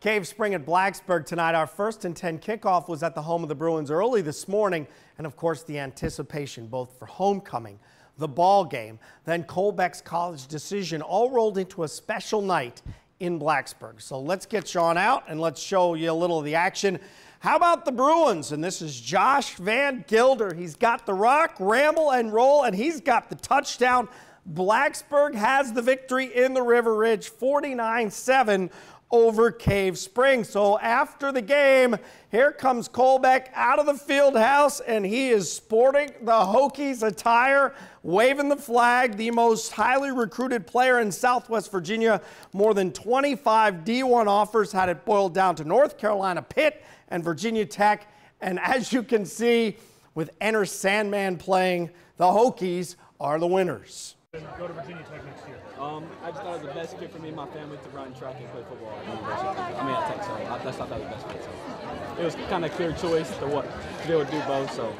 Cave Spring at Blacksburg tonight. Our first and 10 kickoff was at the home of the Bruins early this morning. And of course, the anticipation both for homecoming, the ball game, then Cole Beck's college decision all rolled into a special night in Blacksburg. So let's get Sean out and let's show you a little of the action. How about the Bruins? And this is Josh Van Gilder. He's got the rock, ramble, and roll, and he's got the touchdown. Blacksburg has the victory in the River Ridge 49 7 over Cave Spring. So after the game, here comes Cole Beck out of the field house, and he is sporting the Hokies attire, waving the flag, the most highly recruited player in Southwest Virginia. More than 25 D1 offers had it boiled down to North Carolina Pitt and Virginia Tech. And as you can see, with Enter Sandman playing, the Hokies are the winners go to Virginia Tech next year? Um, I just thought it was the best fit for me and my family to run track and play football at. I mean, at Tech, so I just thought that was the best fit. So it was kind of a clear choice to what to be able to do both. So